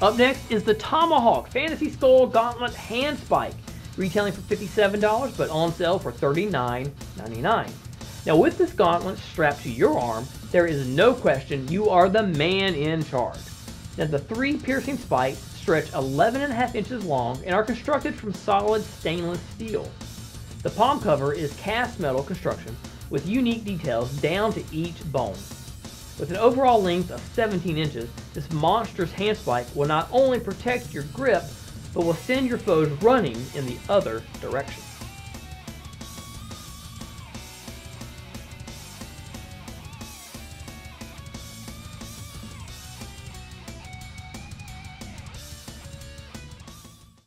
Up next is the Tomahawk Fantasy Skull Gauntlet Hand Spike, retailing for $57 but on sale for $39.99. Now with this gauntlet strapped to your arm, there is no question you are the man in charge. Now the three piercing spikes stretch 11 and a half inches long and are constructed from solid stainless steel. The palm cover is cast metal construction with unique details down to each bone. With an overall length of 17 inches, this monstrous handspike will not only protect your grip, but will send your foes running in the other direction.